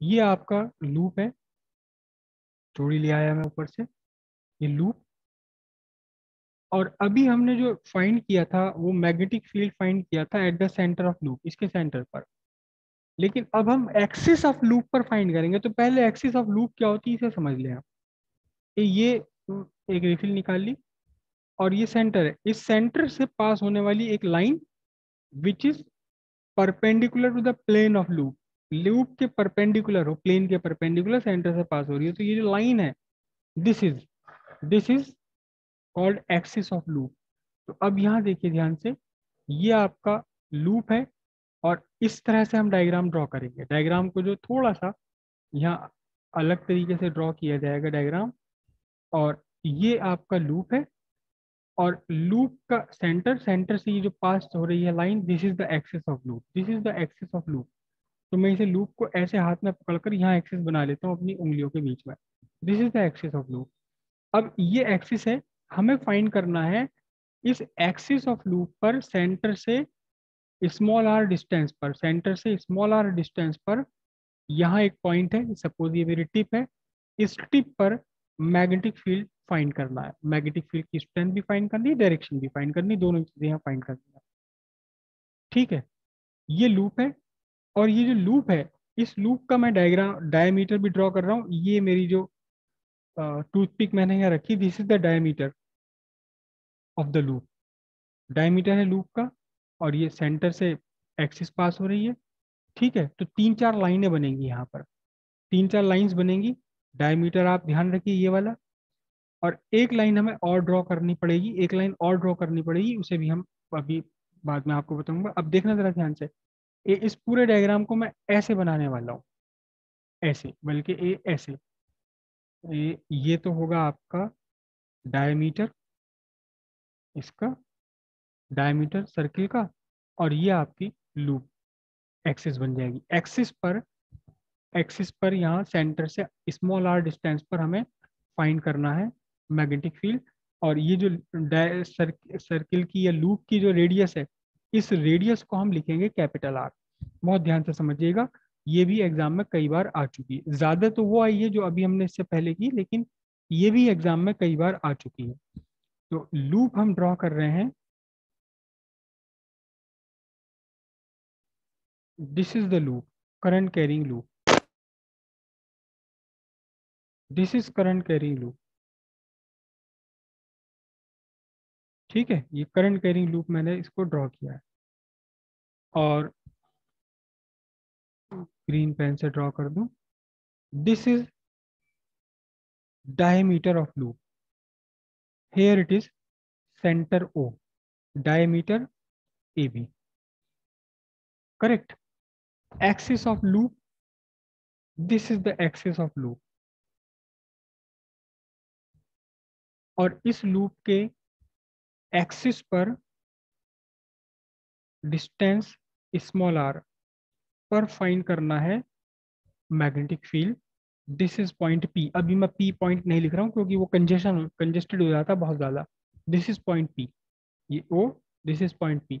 ये आपका लूप है। जोड़ी ले आया मैं ऊपर से। ये लूप और अभी हमने जो फाइंड किया था, वो मैग्नेटिक फ़ील्ड फाइंड किया था at the centre of loop इसके सेंटर पर। लेकिन अब हम एक्सिस ऑफ़ लूप पर फाइंड करेंगे तो पहले एक्सिस ऑफ़ लूप क्या होती है, इसे समझ लें आप। ये एक रिफिल निकाल ली, और ये सेंटर है। इस सेंटर से पास होने वाली एक line which is perpendicular to the plane of loop loop के परपेंडिकुलर हो, प्लेन के परपेंडिकुलर, सेंटर से पास हो रही है। तो ये जो लाइन है this is this is called axis of loop तो अब यहाँ देखिए ध्यान से, ये आपका लूप है और इस तरह से हम डायग्राम ड्रॉ करेंगे। डायग्राम को जो थोड़ा सा यहाँ अलग तरीके से ड्रॉ किया जाएगा डायग्राम और ये आपका लूप है और लूप का सेंटर सेंटर से ये जो पास हो रही है line this is the axis of loop this is the axis of loop तो मैं इसे लूप को ऐसे हाथ में पकड़कर यहाँ एक्सिस बना लेता हूँ अपनी उंगलियों के बीच में। This is the axis of loop अब ये एक्सिस है, हमें फाइंड करना है, इस एक्सिस ऑफ़ लूप पर सेंटर से स्मॉल आर डिस्टेंस पर सेंटर से स्मॉल आर डिस्टेंस पर यहाँ एक पॉइंट है सपोज़ ये मेरी टिप है, इस टिप पर मैग्नेटिक फ़ील्ड फाइंड करना है। मैग्नेटिक फ़ील्ड की स्ट्रेंथ भी फाइंड करनी है डायरेक्शन भी फाइंड करनी दोनों चीज़ें यहाँ फाइंड करनी है। ठीक है, ये लूप है और ये जो लूप है, इस लूप का मैं डायग्राम डायमीटर भी ड्रॉ कर रहा हूँ। ये मेरी जो टूथपिक मैंने यहाँ रखी this is the diameter of the loop diameter है लूप का और ये सेंटर से एक्सिस पास हो रही है। ठीक है तो तीन चार लाइनें बनेंगी यहाँ पर। तीन चार लाइंस बनेंगी। डायमीटर आप ध्यान रखिए ये वाला। और एक लाइन हमें और ड्रॉ करनी पड़ेगी। एक लाइन और ड्रॉ करनी पड़ेगी, उसे भी हम अभी बाद में आपको बताऊँगा। अब देखना जरा ध्यान से। ए इस पूरे डायग्राम को मैं ऐसे बनाने वाला हूँ। ऐसे बल्कि ए ऐसे। ए, ये तो होगा आपका डायमीटर इसका डायमीटर सर्किल का और ये आपकी लूप एक्सिस बन जाएगी। एक्सिस पर एक्सिस पर यहाँ सेंटर से स्मॉल आर डिस्टेंस पर हमें फाइंड करना है मैग्नेटिक फ़ील्ड और ये जो सर्किल की या लूप की जो रेडियस है इस रेडियस को हम लिखेंगे कैपिटल आर बहुत ध्यान से समझिएगा, ये भी एग्ज़ाम में कई बार आ चुकी है। ज़्यादा तो वो आई है जो अभी हमने इससे पहले की, लेकिन ये भी एग्ज़ाम में कई बार आ चुकी है। तो लूप हम ड्रॉ कर रहे हैं। This is the loop current carrying loop this is current carrying loop ठीक है, ये करंट कैरिंग लूप मैंने इसको ड्रॉ किया है। और ग्रीन पेन से ड्रॉ कर दूँ। This is diameter of loop here it is centre O diameter A B correct axis of loop this is the axis of loop और इस लूप के एक्सिस पर डिस्टेंस स्मॉल आर पर find करना है magnetic field this is point P अभी मैं P point नहीं लिख रहा हूँ क्योंकि वो कंजेशन कंजेस्टेड हो जाता है बहुत ज़्यादा. दिस इज़ पॉइंट पी ये O this is point P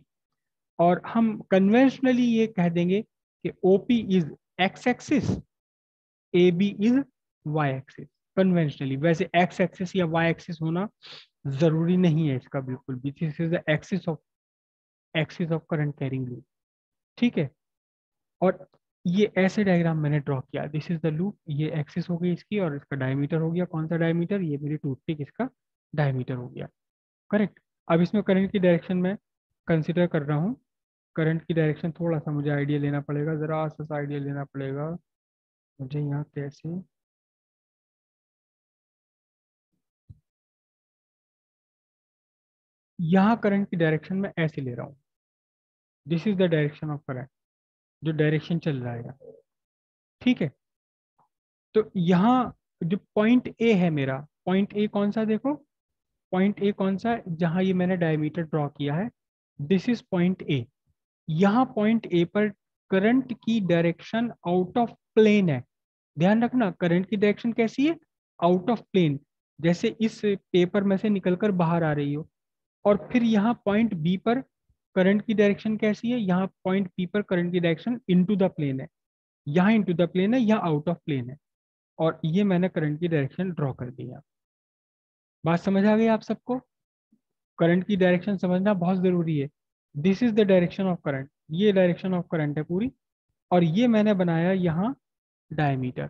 और हम कन्वेंशनली ये कह देंगे कि O P is X axis A B is Y axis conventionally वैसे एक्स एक्सिस या वाई एक्सिस होना ज़रूरी नहीं है इसका बिल्कुल भी। This is the axis of axis of current carrying loop ठीक है? और ये ऐसे डायग्राम मैंने ड्रॉ किया। दिस इज़ द लूप ये एक्सिस हो गई इसकी और इसका डायमीटर हो गया। कौन सा डायमीटर ये मेरी टूथपिक इसका डायमीटर हो गया। करेक्ट अब इसमें करंट की डायरेक्शन में कंसिडर कर रहा हूँ। करंट की डायरेक्शन थोड़ा सा मुझे आइडिया लेना पड़ेगा। ज़रा सा आइडिया लेना पड़ेगा। मुझे यहाँ कैसे यहाँ करंट की डायरेक्शन में ऐसे ले रहा हूँ। This is the direction of current जो डायरेक्शन चल है। ठीक है? तो यहाँ जो पॉइंट ए है मेरा पॉइंट ए कौन सा देखो? पॉइंट ए कौन सा? जहाँ ये मैंने डायमीटर ड्रॉ किया है। दिस इज़ पॉइंट ए यहाँ पॉइंट ए पर करंट की डायरेक्शन आउट ऑफ़ प्लेन है। ध्यान रखना करंट की डायरेक्शन कैसी है? आउट ऑफ़ प्लेन जैसे इस पेपर में से निकलकर बाहर आ रही हो। और फिर यहाँ पॉइंट बी पर करंट की डायरेक्शन कैसी है? यहाँ पॉइंट पी पर करंट की डायरेक्शन इनटू द प्लेन है। यहाँ इनटू द प्लेन है या आउट ऑफ़ प्लेन है। और ये मैंने करंट की डायरेक्शन ड्रॉ कर दिया बात समझ आ गई आप सबको? करंट की डायरेक्शन समझना बहुत ज़रूरी है। This is the direction of current ये डायरेक्शन ऑफ़ करंट है पूरी। और ये मैंने बनाया यहाँ डायमीटर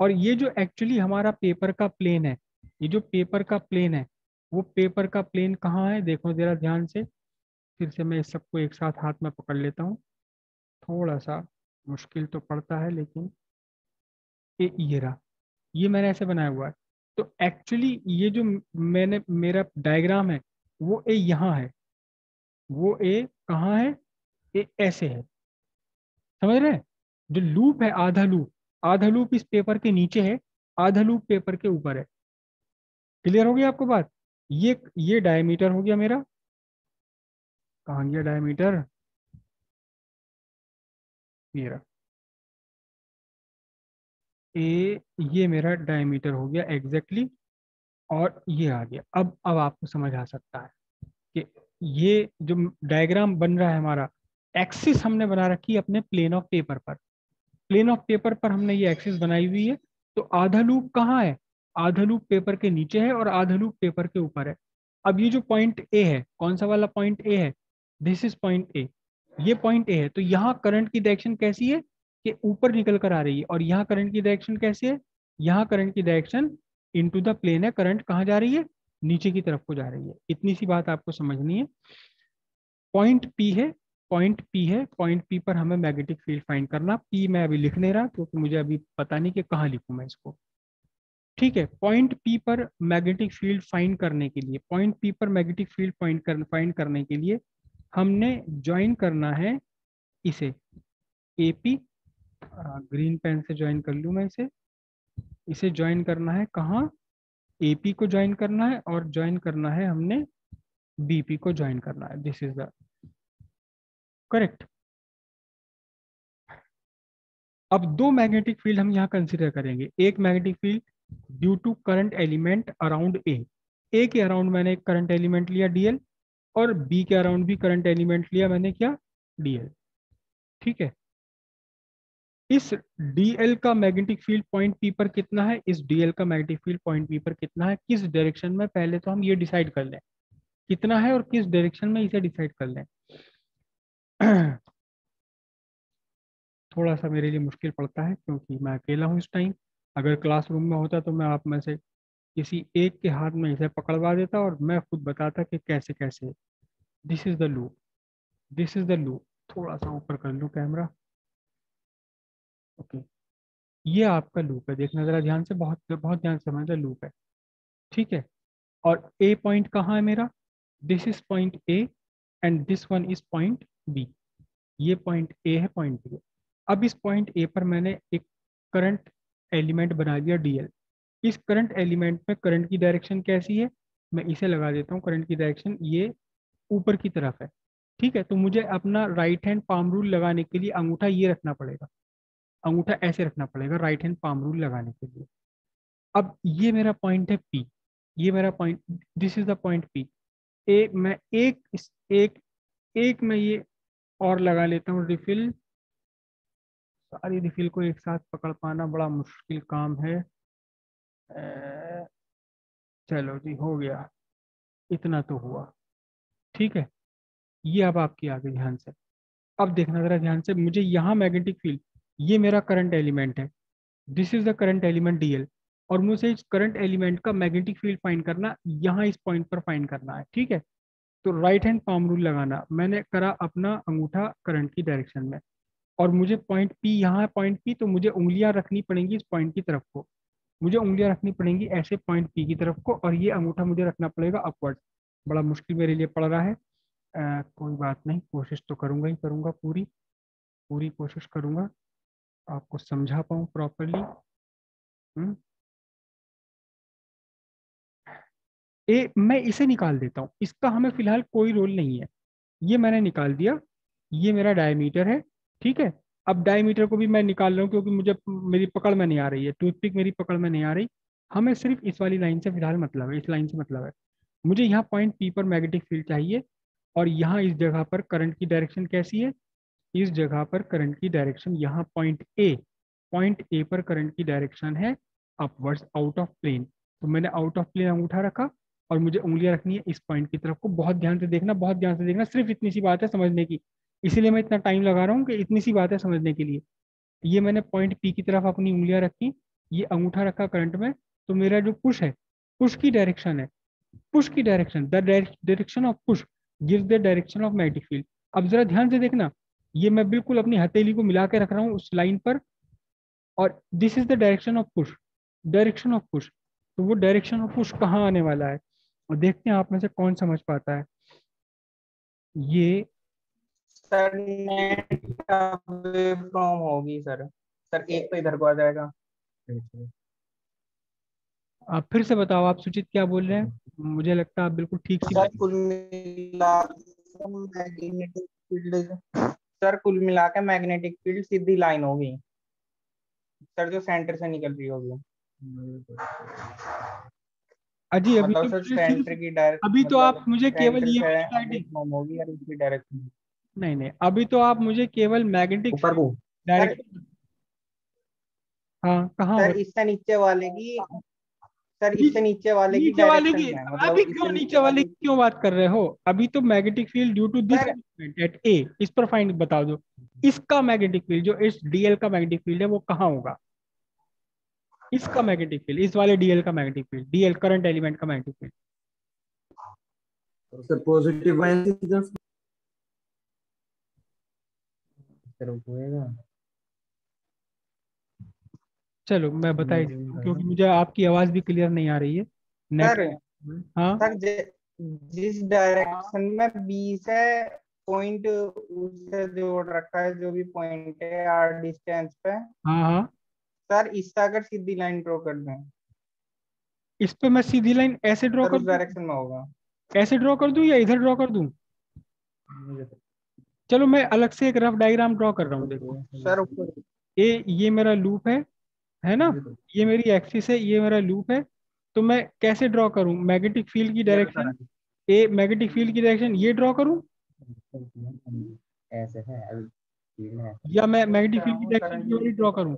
और ये जो एक्चुअली हमारा पेपर का प्लेन है, ये जो पेपर का प्लेन है वो पेपर का प्लेन कहाँ है? देखो जरा ध्यान से। फिर से मैं सबको एक साथ हाथ में पकड़ लेता हूँ। थोड़ा सा मुश्किल तो पड़ता है, लेकिन ये ये रहा। ये मैंने ऐसे बनाया हुआ है। तो एक्चुअली ये जो मैंने, मेरा डायग्राम है, वो ए, यहाँ है। वो ए, कहाँ है? ए, ऐसे है। समझ रहे हैं? जो लूप है, आधा लूप आधा लूप इस पेपर के नीचे है, आधा लूप पेपर के ऊपर है। क्लियर हो गया आपको बात? ये ये डायमीटर हो गया मेरा। कहा गया डायमीटर मेरा ए ये मेरा डायमीटर हो गया एग्जैक्टली exactly, और ये आ गया। अब अब आपको समझ आ सकता है कि ये जो डायग्राम बन रहा है हमारा एक्सिस हमने बना रखी है अपने प्लेन ऑफ़ पेपर पर। प्लेन ऑफ़ पेपर पर हमने ये एक्सिस बनाई हुई है तो आधा लूप कहाँ है? आधा लूप पेपर के नीचे है और आधा लूप पेपर के ऊपर है। अब ये जो पॉइंट ए है, कौन सा वाला पॉइंट ए है? दिस इज़ पॉइंट ए ये पॉइंट ए है तो यहाँ करंट की डायरेक्शन कैसी है? कि ऊपर निकल कर आ रही है। और यहाँ करंट की डायरेक्शन कैसी है? यहाँ करंट की डायरेक्शन इनटू द प्लेन है। करंट कहाँ जा रही है? नीचे की तरफ़ को जा रही है। इतनी सी बात आपको समझनी है। पॉइंट पी है पॉइंट पी है। पॉइंट पी पर हमें मैग्नेटिक फ़ील्ड फाइंड करना। पी मैं अभी लिख नहीं रहा, क्योंकि मुझे अभी पता नहीं कि कहाँ लिखूँ मैं इसको। ठीक है पॉइंट पी पर मैग्नेटिक फ़ील्ड फाइंड करने के लिए पॉइंट पी पर मैग्नेटिक फ़ील्ड पॉइंट कर फाइंड करने के लिए हमने ज्वाइन करना है इसे। ए पी ग्रीन पेन से ज्वाइन कर लूँ मैं इसे। इसे ज्वाइन करना है कहाँ? एपी को ज्वाइन करना है और ज्वाइन करना है हमने बीपी को ज्वाइन करना है। दिस इज़ द करेक्ट अब दो मैग्नेटिक फ़ील्ड हम यहाँ कंसिडर करेंगे। एक magnetic field due to current element around A A के अराउंड मैंने एक करंट एलिमेंट लिया डीएल और बी के अराउंड भी करंट एलिमेंट लिया मैंने क्या? डीएल ठीक है? इस डीएल का मैग्नेटिक फ़ील्ड पॉइंट पी पर कितना है? इस डीएल का मैग्नेटिक फ़ील्ड पॉइंट पी पर कितना है? किस डायरेक्शन में? पहले तो हम ये डिसाइड कर लें। कितना है और किस डायरेक्शन में इसे डिसाइड कर लें? थोड़ा सा मेरे लिए मुश्किल पड़ता है क्योंकि मैं अकेला हूँ इस टाइम अगर क्लासरूम में होता तो मैं आप में से किसी एक के हाथ में इसे पकड़वा देता और मैं खुद बताता कि कैसे कैसे। This is the loop this is the loop थोड़ा सा ऊपर कर लूँ कैमरा। ओके ये आपका लूप है। देखना जरा ध्यान से, बहुत बहुत ध्यान से समझना लूप है। ठीक है? और ए पॉइंट कहाँ है मेरा? This is point A and this one is point B ये पॉइंट ए है पॉइंट बी अब इस पॉइंट ए पर मैंने एक करंट एलिमेंट बना दिया डीएल इस करंट एलिमेंट में करंट की डायरेक्शन कैसी है? मैं इसे लगा देता हूँ करंट की डायरेक्शन ये ऊपर की तरफ़ है। ठीक है तो मुझे अपना राइट हैंड पाम रूल लगाने के लिए अंगूठा ये रखना पड़ेगा। अंगूठा ऐसे रखना पड़ेगा राइट हैंड पाम रूल लगाने के लिए। अब ये मेरा पॉइंट है पी ये मेरा point this is the point P ए, मैं एक एक एक में ये और लगा लेता हूँ रिफिल सारी रिफिल को एक साथ पकड़ पाना बड़ा मुश्किल काम है। चलो जी, हो गया। इतना तो हुआ। ठीक है? ये अब आपकी आ गई ध्यान से। अब देखना जरा ध्यान से, मुझे यहाँ मैग्नेटिक फ़ील्ड ये मेरा करंट एलिमेंट है। This is the current element DL और मुझे इस करंट एलिमेंट का मैग्नेटिक फ़ील्ड फाइंड करना, यहाँ इस पॉइंट पर फाइंड करना है। ठीक है? तो राइट हैंड पाम रूल लगाना। मैंने करा अपना अंगूठा करंट की डायरेक्शन में। और मुझे पॉइंट पी यहाँ है पॉइंट पी तो मुझे उंगलियाँ रखनी पड़ेंगी इस पॉइंट की तरफ़ को। मुझे उंगलियाँ रखनी पड़ेंगी ऐसे पॉइंट पी की तरफ़ को और ये अंगूठा मुझे रखना पड़ेगा अपवर्ड बड़ा मुश्किल मेरे लिए पड़ रहा है। आ, कोई बात नहीं कोशिश तो करूँगा ही करूँगा पूरी पूरी कोशिश करूँगा। आपको समझा पाऊँ प्रॉपरली ए मैं इसे निकाल देता हूँ। इसका हमें फ़िलहाल कोई रोल नहीं है। ये मैंने निकाल दिया। ये मेरा डायमीटर है। ठीक है? अब डायमीटर को भी मैं निकाल रहा हूँ क्योंकि मुझे मेरी पकड़ में नहीं आ रही है। टूथपिक मेरी पकड़ में नहीं आ रही। हमें सिर्फ़ इस वाली लाइन से फ़िलहाल मतलब है, इस लाइन से मतलब है। मुझे यहाँ पॉइंट पी पर मैग्नेटिक फ़ील्ड चाहिए और यहाँ इस जगह पर करंट की डायरेक्शन कैसी है? इस जगह पर करंट की डायरेक्शन यहाँ पॉइंट ए पॉइंट ए पर करंट की डायरेक्शन है अपवर्ड्स आउट ऑफ़ प्लेन तो मैंने आउट ऑफ़ प्लेन अंगूठा रखा और मुझे उंगलियाँ रखनी है इस पॉइंट की तरफ़ को। बहुत ध्यान से देखना, बहुत ध्यान से देखना, सिर्फ़ इतनी सी बात है समझने की। इसीलिए मैं इतना टाइम लगा रहा हूँ कि इतनी सी बात समझने के लिए। ये मैंने पॉइंट पी की तरफ़ अपनी उंगलियाँ रखी, ये अंगूठा रखा करंट में तो मेरा जो पुश है पुश की डायरेक्शन है पुश की direction the direction of push give the direction of magnetic field अब जरा ध्यान से देखना, ये मैं बिल्कुल अपनी हथेली को मिला के रख रहा हूँ उस लाइन पर, और this is the direction of push direction of push तो वो डायरेक्शन ऑफ़ पुश कहाँ आने वाला है? और देखते हैं आप में से कौन समझ पाता है। ये सर फ्रॉम होगी सर सर एक तो इधर को आ जाएगा आप फिर से बताओ आप सुचित क्या बोल रहे हैं? मुझे लगता है आप बिल्कुल ठीक सर कुल मिला मैग्नेटिक फ़ील्ड सर कुल मिला के मैग्नेटिक फ़ील्ड सीधी लाइन होगी। सर जो सेंटर से निकल रही होगी। अजी अभी मतलब तो सर सेंटर की डायरेक्शन अभी तो आप मुझे केवल ये होगी और इसकी डायरेक्शन नहीं नहीं अभी तो आप मुझे केवल मैग्नेटिक ऊपर को डायरेक्ट हाँ कहाँ सर इससे नीचे वाले की सर इससे नीचे वाले की नीचे वाले की मतलब अभी क्यों नीचे वाले की क्यों बात कर रहे हो? अभी तो magnetic field due to this at A इस पर फाइंड बता दो। इसका मैग्नेटिक फ़ील्ड जो इस डीएल का मैग्नेटिक फ़ील्ड है वो कहाँ होगा? इसका मैग्नेटिक फ़ील्ड इस वाले डीएल का magnetic field DL current element का मैग्नेटिक फ़ील्ड। सर पॉजिटिव चलो मैं बताई क्योंकि मुझे आपकी आवाज़ भी क्लियर नहीं आ रही है। सर हाँ? सर जिस डायरेक्शन में बी से पॉइंट उसे जोड़ रखा है जो भी पॉइंट है आर डिस्टेंस पे। हाँ हाँ। सर इससे अगर सीधी लाइन ड्रॉ कर दें। इस पे मैं सीधी लाइन ऐसे ड्रॉ कर डायरेक्शन में होगा। ऐसे ड्रॉ कर दूँ या इधर ड्रॉ कर दूँ? चलो मैं अलग से एक रफ डायग्राम ड्रॉ कर रहा हूँ देखो। सर ऊपर। ये ये मेरा लूप है है ना? ये मेरी एक्सिस है ये मेरा लूप है। तो मैं कैसे ड्रॉ करूँ? मैग्नेटिक फ़ील्ड की डायरेक्शन ए मैग्नेटिक फ़ील्ड की डायरेक्शन ये ड्रॉ करूँ? ऐसे है या मैं मैग्नेटिक फ़ील्ड की डायरेक्शन ड्रॉ करूँ?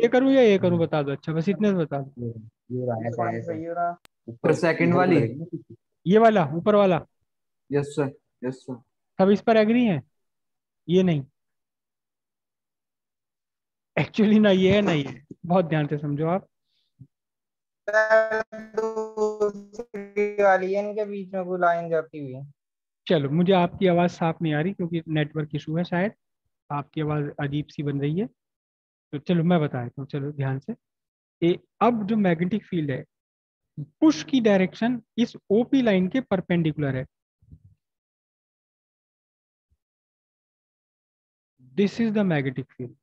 ये करूँ या ये करूँ? बता दो अच्छा बस इतने से बता दो। ऊपर सेकंड वाली? ये वाला ऊपर वाला। यस सर यस सर सब इस पर एग्री हैं? ये नहीं। एक्चुअली ना ये है ना ये बहुत ध्यान से समझो आप। वाली इनके बीच में कोई लाइन जाती हुई। चलो मुझे आपकी आवाज़ साफ़ नहीं आ रही क्योंकि नेटवर्क इशू है शायद। आपकी आवाज़ अजीब सी बन रही है। तो चलो मैं बता देता हूँ चलो ध्यान से। ए, अब जो मैग्नेटिक फ़ील्ड है पुश की डायरेक्शन इस ओपी लाइन के परपेंडिकुलर है। This is the magnetic field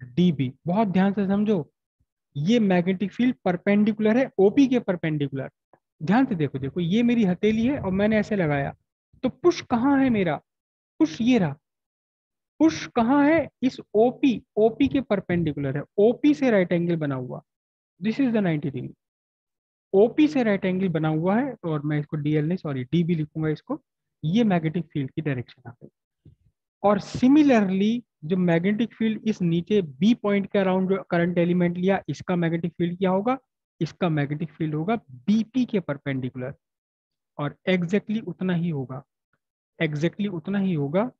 dB बहुत ध्यान से समझो। ये मैग्नेटिक फ़ील्ड परपेंडिकुलर है ओपी के परपेंडिकुलर ध्यान से देखो देखो, ये मेरी हथेली है और मैंने ऐसे लगाया। तो पुश कहाँ है मेरा? पुश ये रहा। पुश कहाँ है? इस ओपी ओपी के परपेंडिकुलर है। ओपी से राइट एंगल बना हुआ। This is the 90 degree OP से राइट एंगल बना हुआ है और मैं इसको डीएल नहीं सॉरी डीबी लिखूँगा इसको। ये मैग्नेटिक फ़ील्ड की डायरेक्शन आ गई और सिमिलरली जो मैग्नेटिक फ़ील्ड इस नीचे बी पॉइंट के अराउंड जो करंट एलिमेंट लिया, इसका मैग्नेटिक फ़ील्ड क्या होगा? इसका मैग्नेटिक फ़ील्ड होगा बीपी के परपेंडिकुलर और एग्जैक्टली exactly उतना ही होगा। एग्जैक्टली exactly उतना ही होगा।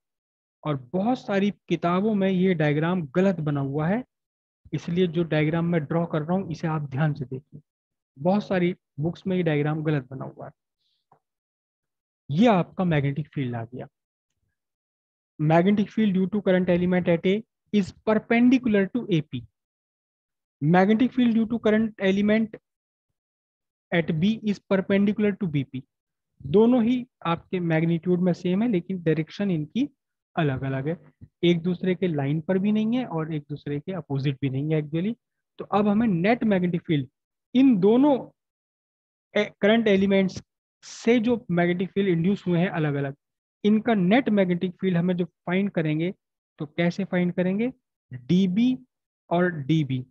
और बहुत सारी किताबों में ये डायग्राम गलत बना हुआ है। इसलिए जो डायग्राम मैं ड्रॉ कर रहा हूँ, इसे आप ध्यान से देखिए। बहुत सारी बुक्स में ये डायग्राम गलत बना हुआ है। ये आपका मैग्नेटिक फ़ील्ड आ गया। Magnetic field due to current element at A is perpendicular to AP. Magnetic field due to current element at B is perpendicular to BP. दोनों ही आपके मैग्नीट्यूड में सेम है, लेकिन डायरेक्शन इनकी अलग अलग है एक दूसरे के लाइन पर भी नहीं है और एक दूसरे के अपोजिट भी नहीं है एक्चुअली तो अब हमें नेट मैग्नेटिक फ़ील्ड इन दोनों करंट एलिमेंट्स से जो मैग्नेटिक फ़ील्ड इंड्यूस हुए हैं अलग अलग इनका नेट मैग्नेटिक फ़ील्ड हमें जो फाइंड करेंगे तो कैसे फाइंड करेंगे? डीबी और डीबी।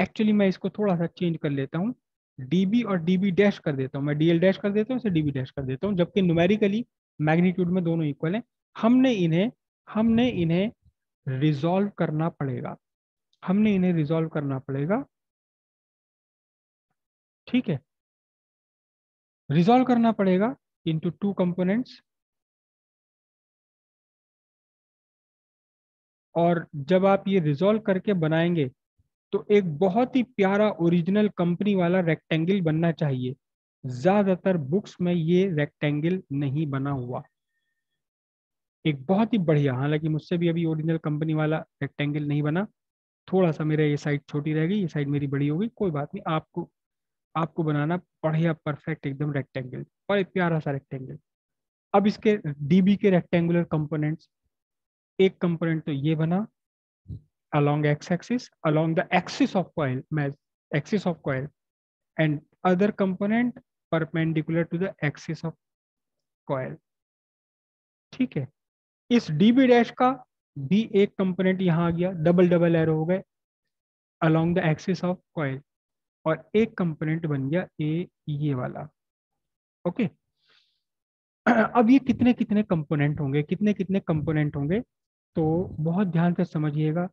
एक्चुअली मैं इसको थोड़ा सा चेंज कर लेता हूँ। डीबी और डीबी डैश कर देता हूँ। मैं डीएल डैश कर देता हूँ डीबी डैश कर देता हूँ। जबकि न्यूमेरिकली मैग्नीट्यूड में दोनों इक्वल हैं। हमने इन्हें हमने इन्हें रिजॉल्व करना पड़ेगा। हमने इन्हें रिजॉल्व करना पड़ेगा। ठीक है? रिजॉल्व करना पड़ेगा इनटू टू कंपोनेंट्स और जब आप ये रिजोल्व करके बनाएँगे तो एक बहुत ही प्यारा ओरिजिनल कंपनी वाला रेक्टेंगल बनना चाहिए। ज़्यादातर बुक्स में ये रेक्टेंगल नहीं बना हुआ। एक बहुत ही बढ़िया, हालाँकि मुझसे भी अभी ओरिजिनल कंपनी वाला रेक्टेंगल नहीं बना। थोड़ा सा मेरा ये साइड छोटी रह गई, ये साइड मेरी बड़ी हो गई, कोई बात नहीं, आपको आपको बनाना बढ़िया परफेक्ट एकदम रेक्टेंगल और एक प्यारा सा रेक्टेंगल अब इसके डीबी के रेक्टेंगुलर कंपोनेंट्स एक कंपोनेंट तो ये बना along X axis along the axis of coil axis of coil and other component perpendicular to the axis of coil ठीक है? इस डीबी डैश का भी एक कंपोनेंट यहाँ आ गया डबल डबल एरो हो गए along the axis of coil और एक कंपोनेंट बन गया ए ये वाला। Okay okay. अब ये कितने कितने कंपोनेंट होंगे कितने कितने कंपोनेंट होंगे? तो बहुत ध्यान से समझिएगा,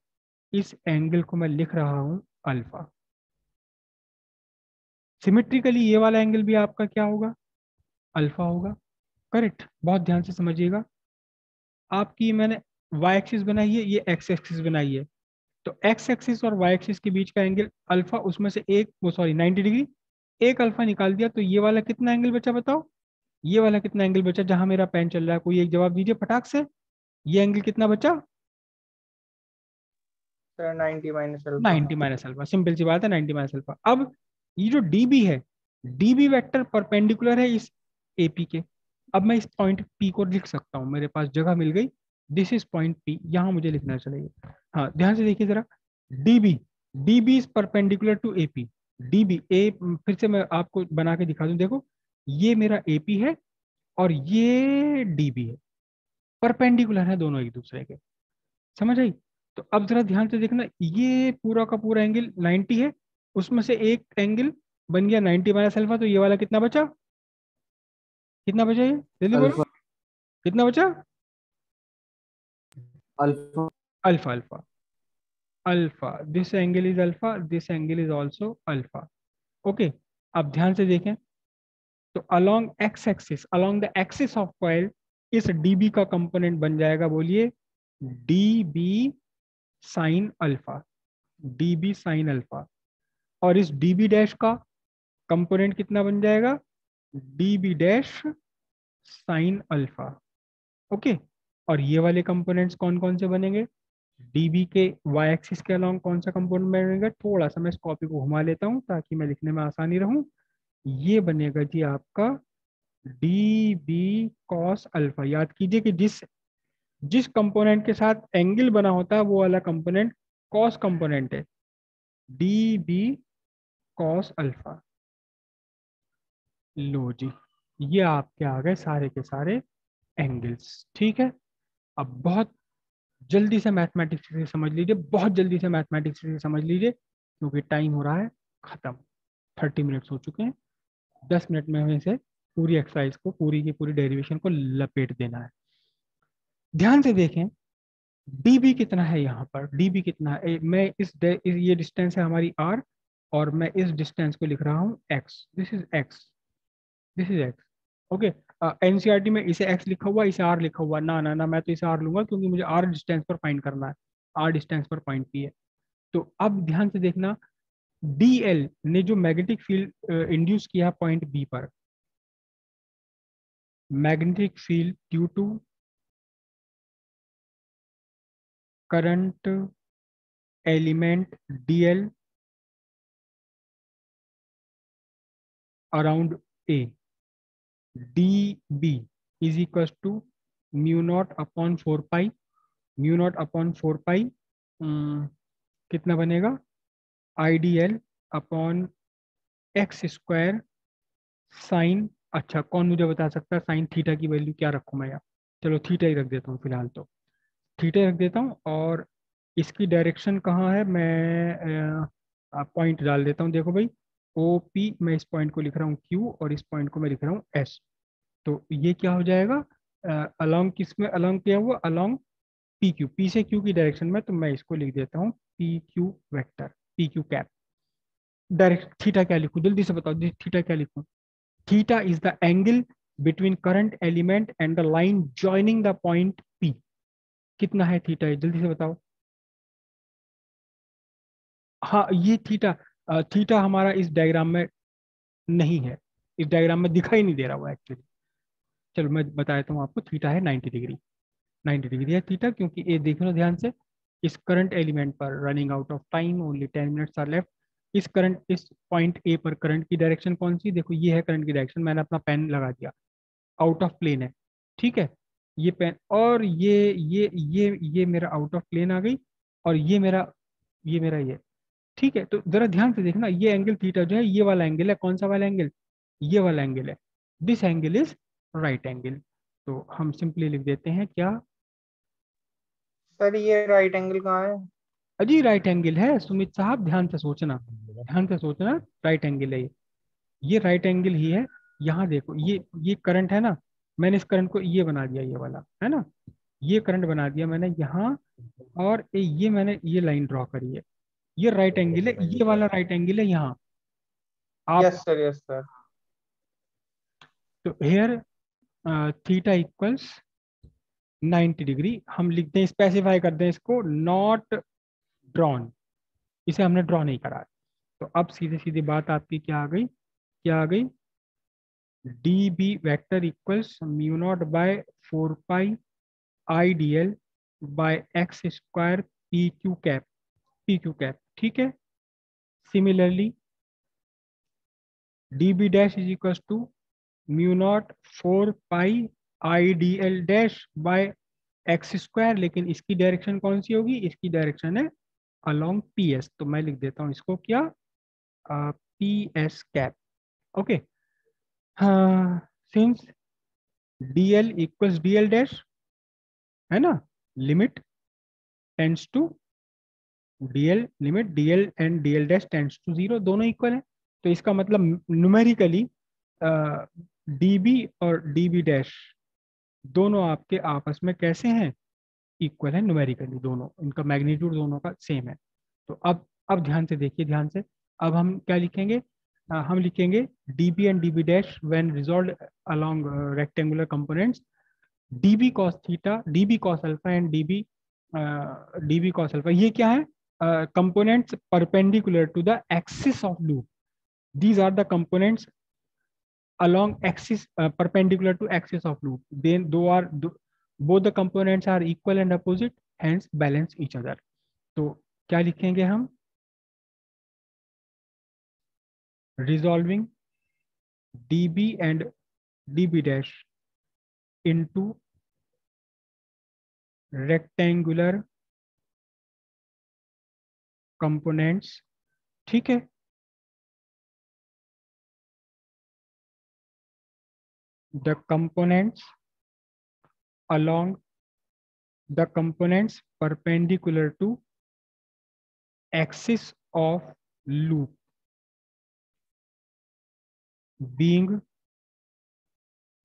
इस एंगल को मैं लिख रहा हूँ अल्फ़ा सिमेट्रिकली ये वाला एंगल भी आपका क्या होगा? अल्फ़ा होगा. करेक्ट बहुत ध्यान से समझिएगा। आपकी मैंने वाई एक्सिस बनाई है, ये एक्स एक्सिस बनाई है। तो एक्स एक्सिस और वाई एक्सिस के बीच का एंगल अल्फ़ा उसमें से एक, वो सॉरी 90 डिग्री एक अल्फ़ा निकाल दिया तो ये वाला कितना एंगल बचा बताओ? ये वाला कितना एंगल बचा जहाँ मेरा पेन चल रहा है? कोई एक जवाब दीजिए फटाक से। ये एंगल कितना बचा? Sir 90 minus alpha 90 minus alpha simple सी बात है 90 माइनस अल्फ़ा अब ये जो डीबी है डीबी वेक्टर परपेंडिकुलर है इस एपी के। अब मैं इस पॉइंट पी को लिख सकता हूँ। मेरे पास जगह मिल गई। दिस इज़ पॉइंट पी यहाँ मुझे लिखना चाहिए। हाँ ध्यान से देखिए जरा। DB dB is perpendicular to AP dB ए फिर से मैं आपको बना के दिखा दूँ। देखो ये मेरा एपी है और ये डीबी है। परपेंडिकुलर है दोनों एक दूसरे के। समझ आई? तो अब जरा ध्यान से देखना ये पूरा का पूरा एंगल 90 है उसमें से एक एंगल बन गया 90 माइनस अल्फ़ा तो ये वाला कितना बचा? कितना बचा ये? जल्दी बोलो। कितना बचा? Alpha alpha alpha alpha this angle is alpha this angle is also alpha okay अब ध्यान से देखें। तो along X axis along the axis of coil इस डीबी का कंपोनेंट बन जाएगा, बोलिए D B sine alpha D B sine alpha और इस डी बी डैश का कंपोनेंट कितना बन जाएगा? D B dash sine alpha okay और ये वाले कंपोनेंट्स कौन कौन से बनेंगे? डीबी के वाई एक्सिस के अलाउंग कौन सा कंपोनेंट बनेगा? थोड़ा सा मैं इस कॉपी को घुमा लेता हूँ ताकि मैं लिखने में आसानी रहूँ। ये बनेगा जी आपका डी बी कॉस अल्फ़ा याद कीजिए कि जिस जिस कंपोनेंट के साथ एंगल बना होता है, वो वाला कंपोनेंट कॉस कंपोनेंट है। डी बी कॉस अल्फ़ा लो जी, ये आपके आ गए सारे के सारे एंगल्स ठीक है? अब बहुत जल्दी से मैथमेटिक्स से समझ लीजिए, बहुत जल्दी से मैथमेटिक्स से समझ लीजिए, क्योंकि टाइम हो रहा है खत्म। थर्टी मिनट्स हो चुके हैं। दस मिनट में हमें से पूरी एक्सरसाइज को पूरी की पूरी डेरिवेशन को लपेट देना है। ध्यान से देखें db कितना है यहाँ पर? db कितना है? मैं इस, ये डिस्टेंस है हमारी r और मैं इस डिस्टेंस को लिख रहा हूँ x this is x. This is x. Okay NCERT में इसे x लिखा हुआ इसे r लिखा हुआ। ना ना ना मैं तो इसे r लूँगा क्योंकि मुझे r डिस्टेंस पर फाइंड करना है। r डिस्टेंस पर पॉइंट p है। तो अब ध्यान से देखना dl ने जो मैग्नेटिक फ़ील्ड इंड्यूस किया पॉइंट b पर magnetic field due to current element dl around a db is equals to mu naught upon 4 pi mu naught upon 4 pi um, कितना बनेगा I D L upon X square sine अच्छा कौन मुझे बता सकता है sine theta की value क्या रखूँ मैं यहाँ? चलो थीटा ही रख देता हूँ फ़िलहाल तो। थीटा रख देता हूँ और इसकी डायरेक्शन कहाँ है? मैं पॉइंट डाल देता हूँ। देखो भाई, ओ पी, मैं इस पॉइंट को लिख रहा हूँ क्यू और इस पॉइंट को मैं लिख रहा हूँ एस। तो ये क्या हो जाएगा? अलॉन्ग किसमें अलॉन्ग क्या हुआ? Along P Q. पी से क्यू की डायरेक्शन में तो मैं इसको लिख देता हूँ P Q vector, P Q cap. Direct, theta क्या लिखूं? जल्दी से बताओ थीटा क्या लिखूं? Theta is the angle between current element and the line joining the point P कितना है थीटा जल्दी से बताओ। हाँ ये थीटा थीटा हमारा इस डायग्राम में नहीं है। इस डायग्राम में दिखाई नहीं दे रहा वो एक्चुअली चलो, मैं बता देता हूँ आपको थीटा है 90 डिग्री 90 डिग्री है थीटा क्योंकि ये देख लो ध्यान से, इस करंट एलिमेंट पर running out of time only 10 minutes are left इस करंट इस पॉइंट ए पर करंट की डायरेक्शन कौन सी? देखो, ये है करंट की डायरेक्शन मैंने अपना पेन लगा दिया। आउट ऑफ़ प्लेन है। ठीक है? ये पेन और ये ये ये ये मेरा आउट ऑफ़ प्लेन आ गई, और ये मेरा ये मेरा ये। ठीक है? तो जरा ध्यान से देखना, ये एंगल थीटा जो है, ये वाला एंगल है। कौन सा वाला एंगल ये वाला एंगल है। This angle is right angle तो हम सिंपली लिख देते हैं क्या? सर, ये राइट एंगल कहाँ है? अजी राइट एंगल है सुमित साहब ध्यान से सोचना ध्यान से सोचना राइट एंगल है ये। ये राइट एंगल ही है यहाँ देखो ये ये करंट है ना मैंने इस करंट को ये बना दिया ये वाला है ना? ये करंट बना दिया मैंने यहाँ और ये मैंने ये लाइन ड्रॉ करी है। ये राइट एंगल है ये वाला राइट एंगल है यहाँ। आप यस सर यस सर तो हेयर थीटा इक्वल्स 90 डिग्री हम लिखते हैं स्पेसिफाई करते हैं इसको नॉट ड्रॉन इसे हमने ड्रॉ नहीं करा तो अब सीधे सीधे बात आपकी क्या आ गई? क्या आ गई? D B vector equals mu naught by four pi I D L by X square P Q cap P Q cap ठीक है? Similarly D B dash is equal to mu naught four pi I D L dash by X square लेकिन इसकी direction कौन सी होगी? इसकी direction है along P S तो मैं लिख देता हूँ इसको क्या? P S cap okay since D L equals D L dash है ना? Limit tends to DL limit DL and DL dash tends to zero दोनों इक्वल है। तो इसका मतलब न्यूमेरिकली डीबी और डीबी डैश दोनों आपके आपस में कैसे हैं? इक्वल है न्यूमेरिकली दोनों इनका मैग्नीट्यूड दोनों का सेम है। तो अब अब ध्यान से देखिए ध्यान से। अब हम क्या लिखेंगे? आ, हम लिखेंगे D B and D B dash when resolve along rectangular components D B cos theta D B cos alpha and D B D B cos alpha ये क्या है? Components perpendicular to the axis of loop these are the components along uh, perpendicular to axis of loop then though are both the components are equal and opposite hands balance each other तो क्या लिखेंगे हम? Resolving D B and D B dash into rectangular components ठीक है? The components along the components perpendicular to axis of loop being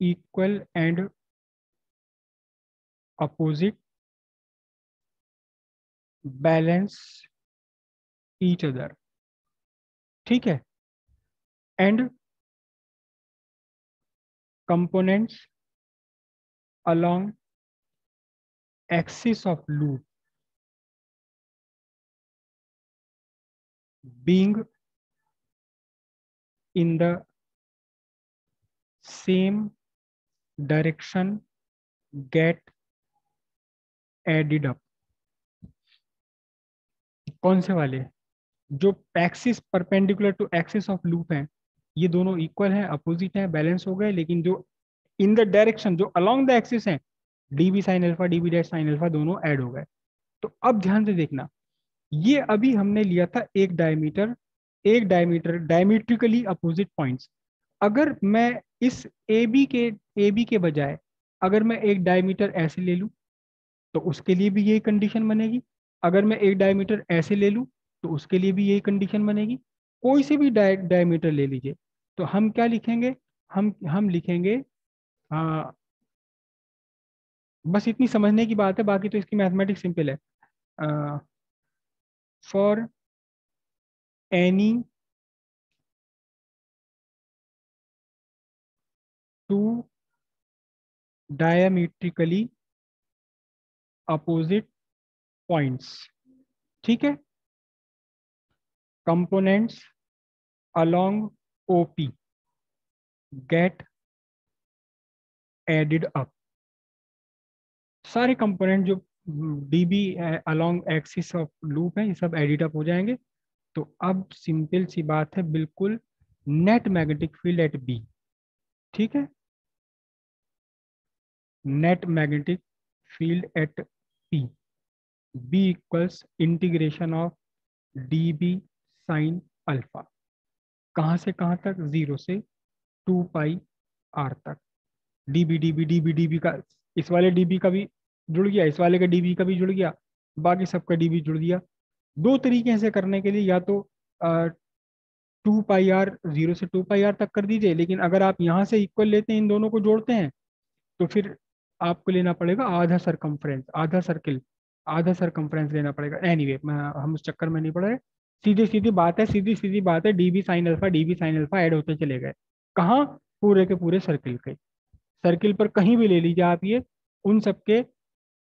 equal and opposite balance each other ठीक है and components along axis of loop being in the same direction get added up. कौन से वाले? जो axis perpendicular to axis of loop है, ये दोनों equal है अपोजिट है बैलेंस हो गए, लेकिन जो इन द डायरेक्शन जो अलोंग द एक्सिस हैं D B sine alpha D B dash sine alpha दोनों ऐड हो गए। तो अब ध्यान से देखना, ये अभी हमने लिया था एक डायमीटर एक डायमीटर डायमीट्रिकली अपोजिट पॉइंट्स अगर मैं इस ए बी के ए बी के बजाय, अगर मैं एक डायमीटर ऐसे ले लूँ तो उसके लिए भी यही कंडीशन बनेगी। अगर मैं एक डायमीटर ऐसे ले लूँ तो उसके लिए भी यही कंडीशन बनेगी। कोई से भी डायमीटर ले लीजिए। तो हम क्या लिखेंगे? हम हम लिखेंगे बस इतनी समझने की बात है, बाकी तो इसकी मैथमेटिक्स सिंपल है। For any two diametrically opposite points ठीक है? Components along OP get added up सारे कंपोनेंट जो dB along axis of loop है, ये सब एडिट अप हो जाएँगे। तो अब सिंपल सी बात है, बिल्कुल net magnetic field at B ठीक है? Net magnetic field at P B equals integration of D B sine alpha कहाँ से कहाँ तक? ज़ीरो से टू पाई आर तक। डीबी डीबी डीबी डीबी का इस वाले डीबी का भी जुड़ गया इस वाले का डीबी का भी जुड़ गया बाकी सबका डीबी जुड़ गया। दो तरीके से करने के लिए या तो टू पाई आर ज़ीरो से टू पाई आर तक कर दीजिए लेकिन अगर आप यहाँ से इक्वल लेते हैं इन दोनों को जोड़ते हैं तो फिर आपको लेना पड़ेगा आधा सरकमफ्रेंस आधा सर्किल आधा सरकमफ्रेंस लेना पड़ेगा। एनी anyway, हम उस चक्कर में नहीं पड़ रहे। सीधी सीधी बात है सीधी सीधी बात है D B sine alpha D B sine alpha add होते चले गए। कहाँ? पूरे के पूरे सर्किल के। सर्किल पर कहीं भी ले लीजिए आप ये, उन सबके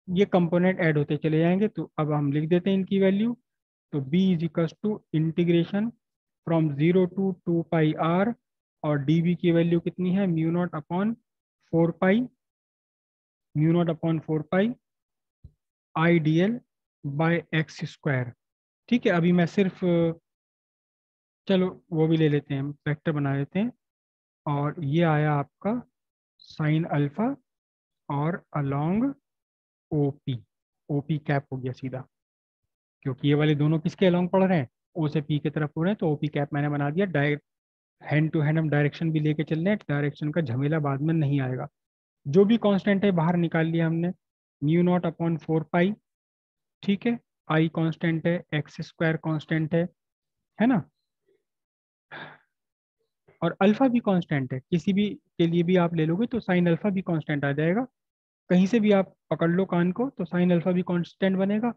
ये कंपोनेंट ऐड होते चले जाएँगे। तो अब हम लिख देते हैं इनकी वैल्यू। तो b is two integration from zero to two pi R और डी की वैल्यू कितनी है? Mu naught upon four pi mu naught upon four pi I D L by X square ठीक है, अभी मैं सिर्फ़, चलो वो भी ले लेते हैं वेक्टर बना लेते हैं। और ये आया आपका साइन अल्फ़ा और along O P O P cap हो गया सीधा। क्योंकि ये वाले दोनों किसके अलोंग पढ़ रहे हैं? ओ से पी की तरफ़ हो रहे हैं तो ओ पी कैप मैंने बना दिया। डायरेक्ट हैंड टू हैंड हम डायरेक्शन भी लेके चल रहे हैं डायरेक्शन का झमेला बाद में नहीं आएगा। जो भी कांस्टेंट है, बाहर निकाल लिया हमने। Mu naught upon four pi ठीक है? आई कांस्टेंट है एक्स स्क्वायर कांस्टेंट है है ना? और अल्फ़ा भी कांस्टेंट है। किसी भी के लिए भी आप ले लोगे तो साइन अल्फ़ा भी कांस्टेंट आ जाएगा। कहीं से भी आप पकड़ लो कान को तो साइन अल्फ़ा भी कांस्टेंट बनेगा।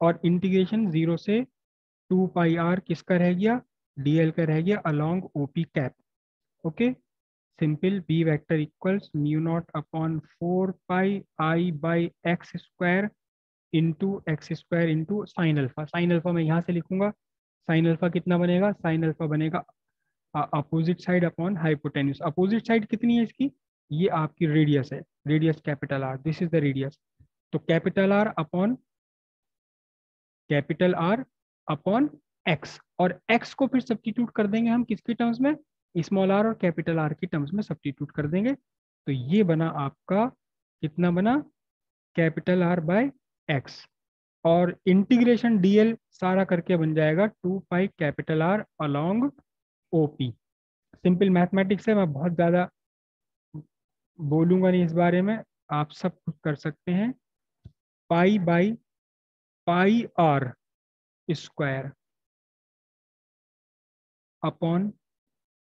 और इंटीग्रेशन ज़ीरो से टू पाई आर किसका रह गया? डीएल का रह गया along OP cap okay simple B vector equals mu naught upon four pi I by X square into X square into sine alpha sine alpha मैं यहाँ से लिखूँगा। साइन अल्फ़ा कितना बनेगा? साइन अल्फ़ा बनेगा opposite side upon hypotenuse opposite side कितनी है इसकी? ये आपकी रेडियस है। Radius capital R this is the radius तो capital R upon capital R upon X और एक्स को फिर सब्सटीट्यूट कर देंगे हम किसके टर्म्स में? स्मॉल आर और कैपिटल आर के टर्म्स में सब्सटीट्यूट कर देंगे। तो ये बना आपका, कितना बना? कैपिटल आर बाय एक्स और इंटीग्रेशन डीएल सारा करके बन जाएगा two pi capital R along OP simple mathematics है, मैं बहुत ज़्यादा बोलूँगा नहीं इस बारे में। आप सब कुछ कर सकते हैं। Pi by pi R square upon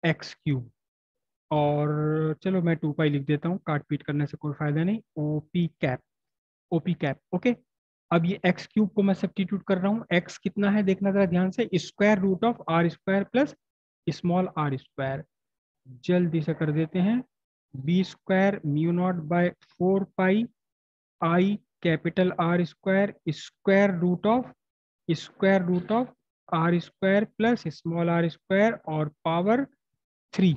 X cube. और चलो मैं टू पाई लिख देता हूँ, काट पीट करने से कोई फ़ायदा नहीं। O P cap O P cap okay अब ये एक्स क्यूब को मैं सब्सटीट्यूट कर रहा हूँ। एक्स कितना है? देखना जरा ध्यान से। Square root of R square plus small r square जल्दी से कर देते हैं। B square mu naught by four pi I capital R square square root of square root of R square plus small r square और power three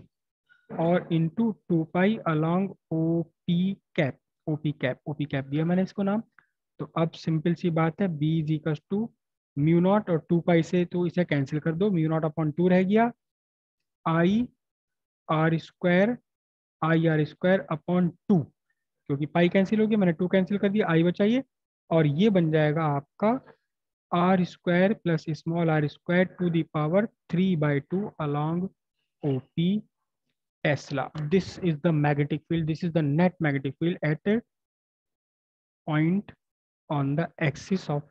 और into two pi along O P cap O P cap O P cap दिया मैंने इसको नाम। तो अब simple सी बात है B is equal to mu naught और टू पाई से तो इसे कैंसिल कर दो। म्यू नॉट अपॉन टू रह गया। I R square, I R square upon two, क्योंकि पाई कैंसिल हो गया मैंने टू कैंसिल कर दिया, आई बचाइए और ये बन जाएगा आपका R square plus small r square to the power three by two along O P tesla. This is the magnetic field this is the net magnetic field at a point on the axis of